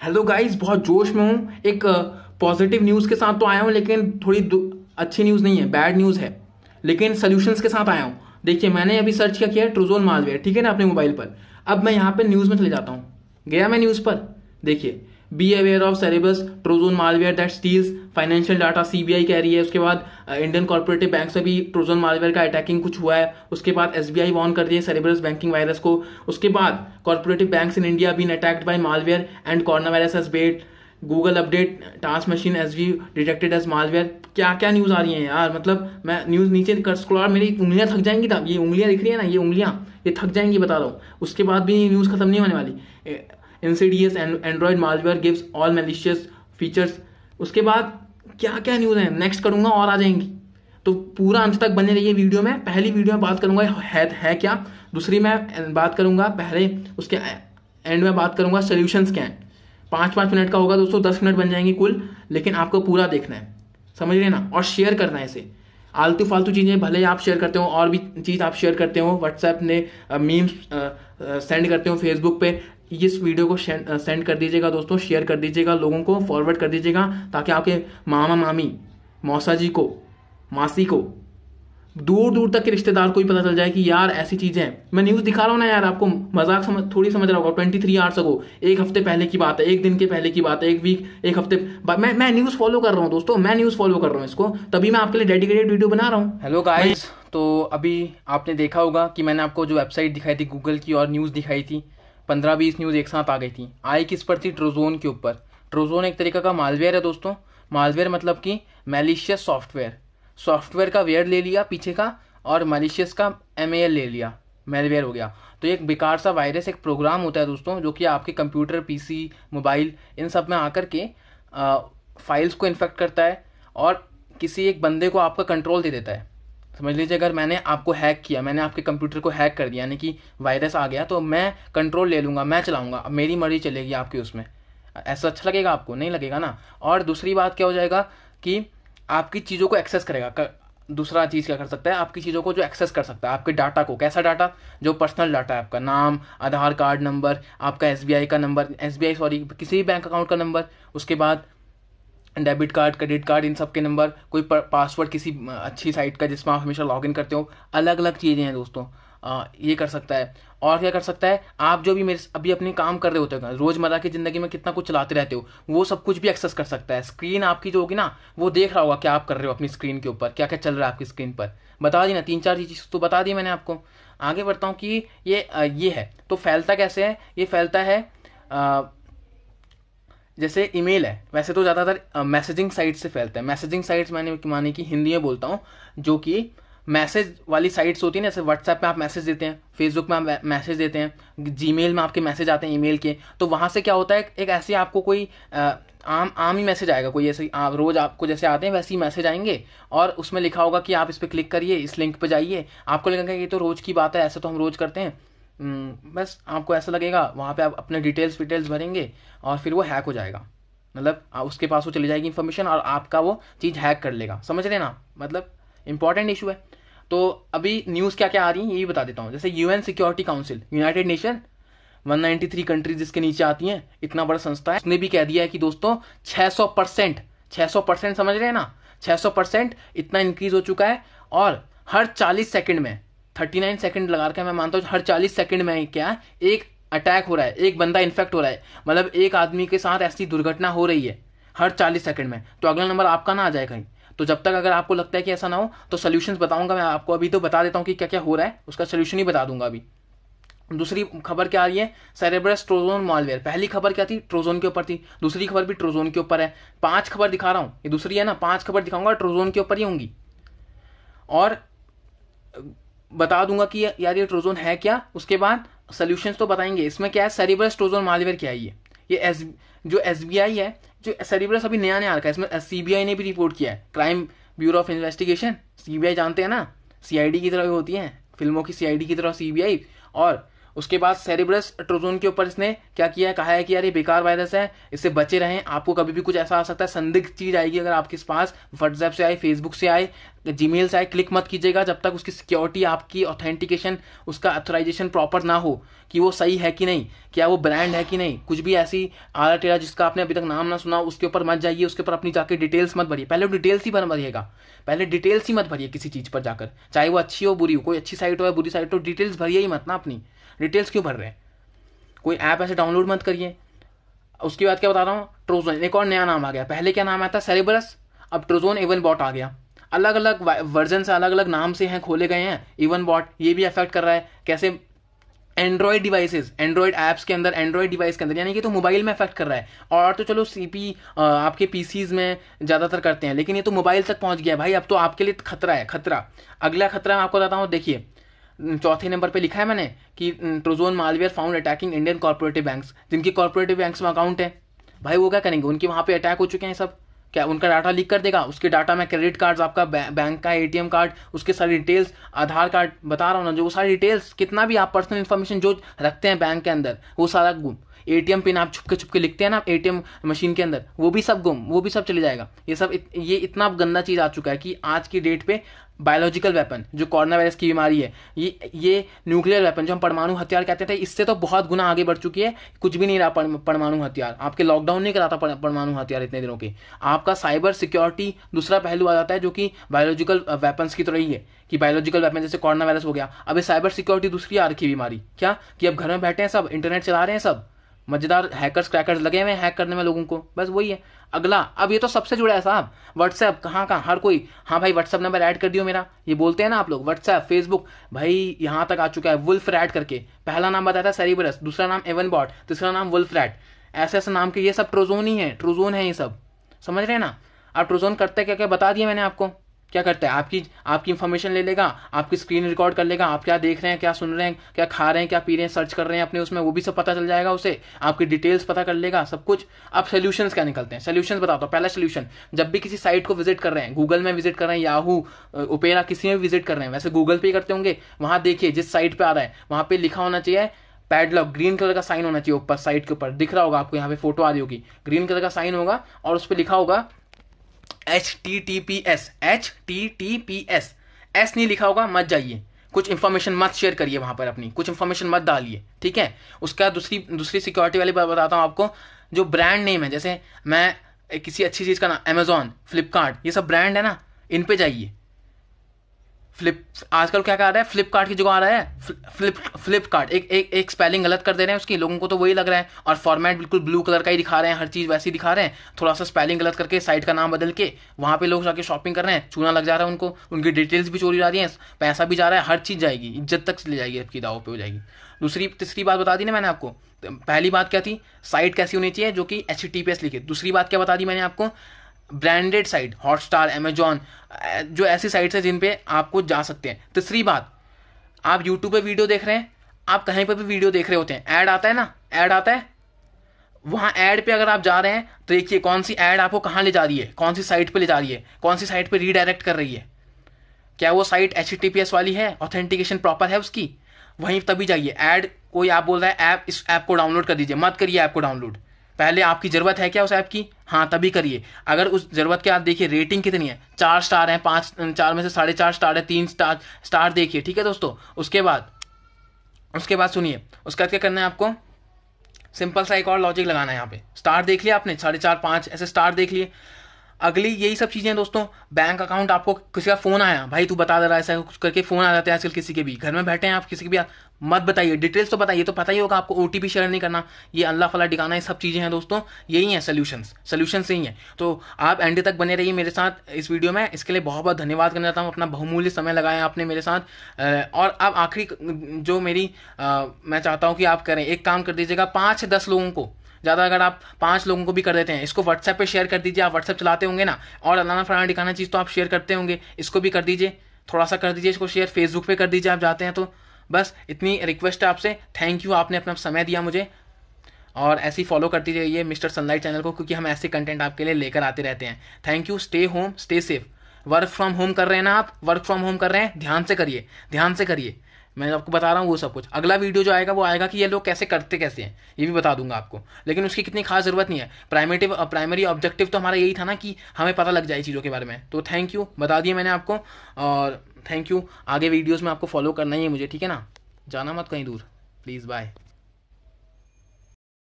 Hello guys बहुत जोश में हूँ। एक पॉजिटिव न्यूज़ के साथ तो आया हूँ, लेकिन थोड़ी अच्छी न्यूज़ नहीं है बैड न्यूज़ है। लेकिन सोल्यूशंस के साथ आया हूँ। देखिए, मैंने अभी सर्च क्या किया है? ट्रोजोन मालवेयर ठीक है ना, अपने मोबाइल पर। अब मैं यहाँ पर न्यूज़ में चले जाता हूँ। गया मैं न्यूज़ पर? देखिए be aware of Cerberus Trojan malware that steals financial data CBI कह रही है। उसके बाद इंडियन कॉर्पोरेटिव बैंक से भी ट्रोजोन मालवेयर का अटैकिंग कुछ हुआ है। उसके बाद एस बी एसबीआई वॉर्न कर रही है सेरेबस बैंकिंग वायरस को। उसके बाद cooperative bank in India been attacked by malware and corona virus as bait Google update task machine S V detected as malware क्या क्या न्यूज़ आ रही है यार? मतलब मैं न्यूज़ नीचे कर स्क्रॉल मेरी उंगलियाँ थक जाएँगी तब। ये उंगलियाँ दिख रही है ना? ये उंगलियाँ, ये थक जाएँगी, बता रहा हूँ। उसके बाद भी न्यूज़ खत्म नहीं होने वाली। Insidious Android malware gives all malicious features उसके बाद क्या क्या न्यूज़ है? नेक्स्ट करूँगा और आ जाएँगी। तो पूरा अंत तक बने रहिए वीडियो में। पहली वीडियो में बात करूँगा है, है क्या? दूसरी मैं बात करूँगा पहले उसके एंड में बात करूँगा सोल्यूशंस क्या हैं? पाँच पाँच मिनट का होगा दोस्तों दस मिनट बन जाएँगे कुल लेकिन आपको पूरा देखना है। समझ रहे ना? और शेयर करना है इसे। आलतू फालतू चीज़ें भले ही आप शेयर करते हो और भी चीज़ आप शेयर करते हो व्हाट्सएप ने मीम्स सेंड करते हो फेसबुक पे इस वीडियो को सेंड कर दीजिएगा दोस्तों शेयर कर दीजिएगा लोगों को फॉरवर्ड कर दीजिएगा ताकि आपके मामा मामी मौसा जी को मासी को दूर दूर तक के रिश्तेदार को भी पता चल जाए कि यार ऐसी चीज़ें हैं। मैं न्यूज़ दिखा रहा हूँ ना यार आपको मज़ाक समझ थोड़ी समझ रहा होगा ट्वेंटी थ्री आवर्स अगो एक हफ़्ते पहले की बात है एक दिन के पहले की बात है एक वीक एक हफ़्ते मैं मैं न्यूज़ फॉलो कर रहा हूँ दोस्तों मैं न्यूज़ फॉलो कर रहा हूँ इसको तभी मैं आपके लिए डेडिकेटेड वीडियो बना रहा हूँ। हेलो गाइस तो अभी आपने देखा होगा कि मैंने आपको जो वेबसाइट दिखाई थी गूगल की और न्यूज़ दिखाई थी पंद्रह बीस न्यूज़ एक साथ आ गई थी। आई किस पर थी? ट्रोजोन के ऊपर। ट्रोजोन एक तरीका का मालवेयर है दोस्तों। मालवेयर मतलब कि मेलिशियस सॉफ्टवेयर सॉफ्टवेयर का वेयर ले लिया पीछे का और मलिशियस का एम ले लिया। मेलवेयर हो गया। तो एक बेकार सा वायरस एक प्रोग्राम होता है दोस्तों, जो कि आपके कंप्यूटर पीसी मोबाइल इन सब में आकर के फाइल्स को इन्फेक्ट करता है और किसी एक बंदे को आपका कंट्रोल दे देता है। समझ लीजिए अगर मैंने आपको हैक किया मैंने आपके कंप्यूटर को हैक कर दिया यानी कि वायरस आ गया तो मैं कंट्रोल ले लूँगा मैं चलाऊँगा अब मेरी मर्ज़ी चलेगी आपकी उसमें। ऐसा अच्छा लगेगा आपको? नहीं लगेगा ना? और दूसरी बात क्या हो जाएगा कि आपकी चीज़ों को एक्सेस करेगा। कर, दूसरा चीज़ क्या कर सकता है? आपकी चीज़ों को जो एक्सेस कर सकता है आपके डाटा को। कैसा डाटा जो पर्सनल डाटा है आपका। नाम आधार कार्ड नंबर आपका एसबीआई का नंबर एसबीआई सॉरी किसी भी बैंक अकाउंट का नंबर उसके बाद डेबिट कार्ड क्रेडिट कार्ड इन सब के नंबर कोई पासवर्ड किसी अच्छी साइट का जिसमें आप हमेशा लॉगिन करते हो अलग अलग चीज़ें हैं दोस्तों। आ, ये कर सकता है। और क्या कर सकता है आप जो भी मेरे अभी अपने काम कर रहे होते हो रोज़मर्रा की ज़िंदगी में कितना कुछ चलाते रहते हो वो सब कुछ भी एक्सेस कर सकता है। स्क्रीन आपकी जो होगी ना वो देख रहा होगा क्या आप कर रहे हो अपनी स्क्रीन के ऊपर क्या क्या चल रहा है आपकी स्क्रीन पर। बता दी ना तीन चार चीज़ तो बता दी मैंने आपको। आगे बढ़ता हूँ कि ये ये है। तो फैलता कैसे है? ये फैलता है जैसे ईमेल है, वैसे तो ज़्यादातर मैसेजिंग साइट से फैलता है। मैसेजिंग साइट्स मैंने मानी कि हिंदी में बोलता हूँ, जो कि मैसेज वाली साइट्स होती हैं जैसे व्हाट्सएप में आप मैसेज देते हैं फेसबुक में आप मैसेज देते हैं जीमेल में आपके मैसेज आते हैं ईमेल के तो वहाँ से क्या होता है, एक ऐसे आपको कोई आम आम ही मैसेज आएगा, कोई ऐसे, आप रोज़ आपको जैसे आते हैं, वैसे ही मैसेज आएँगे, और उसमें लिखा होगा कि आप इस पर क्लिक करिए, इस लिंक पर जाइए। आपको लगेगा ये तो रोज़ की बात है, ऐसे तो हम रोज़ करते हैं। बस आपको ऐसा लगेगा, वहाँ पे आप अपने डिटेल्स विटेल्स भरेंगे और फिर वो हैक हो जाएगा। मतलब उसके पास वो चली जाएगी इन्फॉर्मेशन और आपका वो चीज़ हैक कर लेगा। समझ रहे ना? मतलब इंपॉर्टेंट इशू है। तो अभी न्यूज़ क्या क्या आ रही है ये भी बता देता हूँ। जैसे UN security council United Nation 193 countries जिसके नीचे आती हैं, इतना बड़ा संस्था है। उसने भी कह दिया है कि दोस्तों 600 परसेंट छः परसेंट समझ रहे हैं ना? 600 परसेंट इतना इंक्रीज हो चुका है और हर 40 सेकंड में थर्टी नाइन सेकेंड लगा के मैं मानता हूँ, हर चालीस सेकेंड में क्या एक अटैक हो रहा है, एक बंदा इन्फेक्ट हो रहा है। मतलब एक आदमी के साथ ऐसी दुर्घटना हो रही है, हर चालीस सेकेंड में। तो अगला नंबर आपका ना आ जाए कहीं। तो जब तक अगर आपको लगता है कि ऐसा ना हो तो सोल्यूशन बताऊँगा मैं आपको। अभी तो बता देता हूँ कि क्या क्या हो रहा है, उसका सोल्यूशन ही बता दूँगा अभी। दूसरी खबर क्या आ रही है? सेरेब्रस ट्रोजोन मालवेयर पहली खबर क्या थी? ट्रोजोन के ऊपर थी। दूसरी खबर भी ट्रोजोन के ऊपर है। पाँच खबर दिखा रहा हूँ। ये दूसरी है ना, पाँच खबर दिखाऊँगा ट्रोजोन के ऊपर ही होंगी। और बता दूँगा कि यार ये ट्रोजोन है क्या? उसके बाद सोल्यूशन तो बताएँगे। इसमें क्या है? सेरिब्रस ट्रोजोन मालवेयर क्या है ये? ये एस जो एस है, जो सेरिब्रस अभी नया नया रखा है। इसमें सीबीआई ने भी रिपोर्ट किया है। Crime bureau of investigation CBI जानते हैं ना? सीआईडी की तरह होती है। फ़िल्मों की सीआईडी की तरह सीबीआई और उसके बाद सेरिब्रस ट्रोजोन के ऊपर इसने क्या किया है? कहा है कि यार ये बेकार वायरस है, इससे बचे रहें। आपको कभी भी कुछ ऐसा आ सकता है। संदिग्ध चीज़ आएगी अगर आपके पास। व्हाट्सएप से आए फेसबुक से आए। जी से आए क्लिक मत कीजिएगा जब तक उसकी सिक्योरिटी आपकी ऑथेंटिकेशन उसका अथोराइजेशन प्रॉपर ना हो कि वो सही है कि नहीं, क्या वो ब्रांड है कि नहीं। कुछ भी ऐसी आला टेरा जिसका आपने अभी तक नाम ना सुना, उसके ऊपर मत जाइए, उसके ऊपर अपनी जाके डिटेल्स मत भरिए। पहले डिटेल्स ही भरिएगा पहले डिटेल्स ही मत भरिए किसी चीज़ पर जाकर। चाहे वो अच्छी हो, बुरी हो, कोई अच्छी साइट हो या बुरी साइट हो डिटेल्स भरिए ही मत ना अपनी। डिटेल्स क्यों भर रहे हैं? कोई ऐप ऐसे डाउनलोड मत करिए। उसके बाद क्या बता रहा हूँ ट्रोजोन एक और नया नाम आ गया। पहले क्या नाम था? सेरेबरस अब ट्रोजोन एवन बॉट आ गया। अलग अलग वर्जन से अलग अलग नाम से हैं, खोले गए हैं। इवन बॉट ये भी अफेक्ट कर रहा है। कैसे? एंड्रॉयड डिवाइसेस एंड्रॉयड ऐप्स के अंदर एंड्रॉयड डिवाइस के अंदर, यानी कि तो मोबाइल में अफेक्ट कर रहा है। और तो चलो सीपी आपके पीसीज में ज़्यादातर करते हैं, लेकिन ये तो मोबाइल तक पहुँच गया भाई, अब तो आपके लिए खतरा है, खतरा। अगला खतरा मैं आपको बताता हूँ, देखिए चौथे नंबर पे लिखा है मैंने कि Trojan malware found attacking Indian corporative banks जिनकी कॉर्पोरेटिव बैंक्स में अकाउंट है। भाई, वो क्या करेंगे? उनके वहाँ पे अटैक हो चुके हैं सब। क्या उनका डाटा लीक कर देगा? उसके डाटा में क्रेडिट कार्ड आपका बैंक का एटीएम कार्ड उसके सारी डिटेल्स आधार कार्ड बता रहा हूँ ना जो वो सारी डिटेल्स कितना भी आप पर्सनल इन्फॉर्मेशन जो रखते हैं बैंक के अंदर वो सारा गुम। एटीएम पिन आप छुपके छुपके लिखते हैं ना एटीएम मशीन के अंदर वो भी सब गुम वो भी सब चले जाएगा। ये सब इत, ये इतना गंदा चीज़ आ चुका है कि आज की डेट पे बायोलॉजिकल वेपन जो कोरोना वायरस की बीमारी है, ये ये न्यूक्लियर वेपन जो हम परमाणु हथियार कहते थे, इससे तो बहुत गुना आगे बढ़ चुकी है, कुछ भी नहीं रहा परमाणु हथियार। आपके लॉकडाउन नहीं कराता परमाणु हथियार इतने दिनों के। आपका साइबर सिक्योरिटी दूसरा पहलू आ जाता है, जो कि बायोलॉजिकल वेपन्स की तरह ही है, कि बायोलॉजिकल वेपन जैसे कोरोना वायरस हो गया। अब साइबर सिक्योरिटी दूसरी आ रखी बीमारी। क्या? कि अब घर में बैठे हैं सब इंटरनेट चला रहे हैं सब। मज़ेदार हैकर्स क्रैकर्स लगे हुए हैं हैक करने में लोगों को। बस वही है। अगला, अब ये तो सबसे जुड़ा है साहब। व्हाट्सएप कहाँ कहाँ? हर कोई हाँ भाई व्हाट्सएप नंबर ऐड कर दियो मेरा। ये बोलते हैं ना आप लोग व्हाट्सएप फेसबुक भाई, यहाँ तक आ चुका है वुल्फ रैड करके। पहला नाम बताया था सेरिबरस दूसरा नाम एवन बॉट तीसरा नाम वुल्फ रैड ऐसे ऐसे नाम के ये सब ट्रोजोन ही है ट्रोजोन है ये सब। समझ रहे हैं ना? आप ट्रोजोन करते क्या क्या बता दिया मैंने आपको? क्या करता है? आपकी आपकी इन्फॉर्मेशन ले लेगा, आपकी स्क्रीन रिकॉर्ड कर लेगा, आप क्या देख रहे हैं, क्या सुन रहे हैं, क्या खा रहे हैं, क्या पी रहे हैं सर्च कर रहे हैं अपने उसमें, वो भी सब पता चल जाएगा उसे। आपकी डिटेल्स पता कर लेगा, सब कुछ। अब सोल्यूशन क्या निकलते हैं? सोल्यूशन बताता हूँ। पहला सोल्यूशन जब भी किसी साइट को विज़िट कर रहे हैं गूगल में विज़िट कर रहे हैं याहू ओपेरा किसी में विज़िट कर रहे हैं, वैसे गूगल पे करते होंगे। वहाँ देखिए, जिस साइट पर आ रहा है, वहाँ पे लिखा होना चाहिए पैडलॉक ग्रीन कलर का साइन होना चाहिए ऊपर साइट के ऊपर। दिख रहा होगा आपको, यहाँ पे फ़ोटो आ रही होगी। ग्रीन कलर का साइन होगा और उस पर लिखा होगा H T T P S H T T P S S नहीं लिखा होगा, मत जाइए। कुछ इन्फॉर्मेशन मत शेयर करिए वहाँ पर अपनी। कुछ इन्फॉर्मेशन मत डालिए, ठीक है? उसके बाद दूसरी दूसरी सिक्योरिटी वाली बात बताता हूँ आपको। जो ब्रांड नेम है, जैसे मैं किसी अच्छी चीज़ का ना अमेजोन फ्लिपकार्ट ये सब ब्रांड है ना? इन पे जाइए। फ्लिप आजकल क्या कर रहा है? फ्लिपकार्ट की जगह आ रहा है? फ्लिप फ्लिपकार्ट एक एक एक स्पेलिंग गलत कर दे रहे हैं उसकी। लोगों को तो वही लग रहा है। और फॉर्मेट बिल्कुल ब्लू कलर का ही दिखा रहे हैं। हर चीज़ वैसी दिखा रहे हैं। थोड़ा सा स्पेलिंग गलत करके साइट का नाम बदल के वहाँ पे लोग जाके शॉपिंग कर रहे हैं। चूना लग जा रहा है उनको। उनकी डिटेल्स भी चोरी जा रही है। पैसा भी जा रहा है। हर चीज़ जाएगी। इज़्ज़त तक ले जाएगी। आपकी दावों पर हो जाएगी। दूसरी, तीसरी बात बता दी ना मैंने आपको। पहली बात क्या थी? साइट कैसी होनी चाहिए जो कि एच लिखे। दूसरी बात क्या बता दी मैंने आपको? ब्रांडेड साइट, हॉटस्टार अमेजॉन जो ऐसी साइट्स हैं जिन पे आपको जा सकते हैं। तीसरी बात, आप यूट्यूब पे वीडियो देख रहे हैं, आप कहीं पर भी वीडियो देख रहे होते हैं, ऐड आता है ना? ऐड आता है? वहाँ ऐड पे अगर आप जा रहे हैं तो देखिए कौन सी ऐड आपको कहाँ ले जा रही है, कौन सी साइट पे ले जा रही है, कौन सी साइट पे रीडायरेक्ट कर रही है। क्या वो साइट एच वाली है? ऑथेंटिकेशन प्रॉपर है उसकी? वहीं तभी जाइए। ऐड कोई आप बोल रहा है, ऐप इस ऐप को डाउनलोड कर दीजिए। मत करिए ऐप को डाउनलोड पहले आपकी ज़रूरत है क्या उस ऐप की? हाँ तभी करिए। अगर उस ज़रूरत के आप देखिए, रेटिंग कितनी है? चार स्टार है, पाँच, चार में से साढ़े चार स्टार है, तीन स्टार स्टार देखिए, ठीक है दोस्तों? उसके बाद उसके बाद सुनिए। उसके बाद क्या करना है आपको? सिंपल सा एक और लॉजिक लगाना है यहाँ पे। स्टार देख लिया आपने? साढ़े चार, पाँच, ऐसे स्टार देख लिए। अगली यही सब चीज़ें दोस्तों। बैंक अकाउंट, आपको किसी का फ़ोन आया, भाई तू बता दे रहा है, ऐसा कुछ करके फ़ोन आ जाते हैं आजकल किसी के भी। घर में बैठे हैं आप, किसी के भी मत बताइए डिटेल्स तो बताइए तो पता ही होगा आपको ओटीपी शेयर नहीं करना। ये अल्लाह फला ठिकाना, ये सब चीज़ें हैं दोस्तों, यही हैं सोल्यूशंस सोल्यूशंस यही हैं तो आप एंड तक बने रहिए मेरे साथ इस वीडियो में। इसके लिए बहुत बहुत धन्यवाद करना चाहता हूँ, अपना बहुमूल्य समय लगाया आपने मेरे साथ। और अब आखिरी जो मेरी मैं चाहता हूँ कि आप करें, एक काम कर दीजिएगा पाँच दस लोगों को, ज़्यादा अगर आप पाँच लोगों को भी कर देते हैं, इसको व्हाट्सएप पे शेयर कर दीजिए, आप व्हाट्सएप चलाते होंगे ना, और अल्लाह फलाना दिखाना चीज़ तो आप शेयर करते होंगे, इसको भी कर दीजिए, थोड़ा सा कर दीजिए, इसको शेयर फेसबुक पे कर दीजिए, आप जाते हैं तो। बस इतनी रिक्वेस्ट है आपसे। थैंक यू आपने अपना समय दिया मुझे। और ऐसे ही फॉलो करती रहिए मिस्टर सनलाइट चैनल को, क्योंकि हम ऐसे कंटेंट आपके लिए लेकर आते रहते हैं। Thank you stay home stay safe work from home कर रहे हैं ना आप? वर्क फ्रॉम होम कर रहे हैं? ध्यान से करिए, ध्यान से करिए। मैं आपको बता रहा हूँ वो सब कुछ। अगला वीडियो जो आएगा वो आएगा कि ये लोग कैसे करते, कैसे हैं, ये भी बता दूँगा आपको। लेकिन उसकी कितनी खास ज़रूरत नहीं है। प्राइमेटिव प्राइमरी ऑब्जेक्टिव तो हमारा यही था ना कि हमें पता लग जाए चीज़ों के बारे में। तो थैंक यू बता दिए मैंने आपको। और थैंक यू आगे वीडियोस में आपको फॉलो करना ही है मुझे, ठीक है ना? जाना मत कहीं दूर. Please buy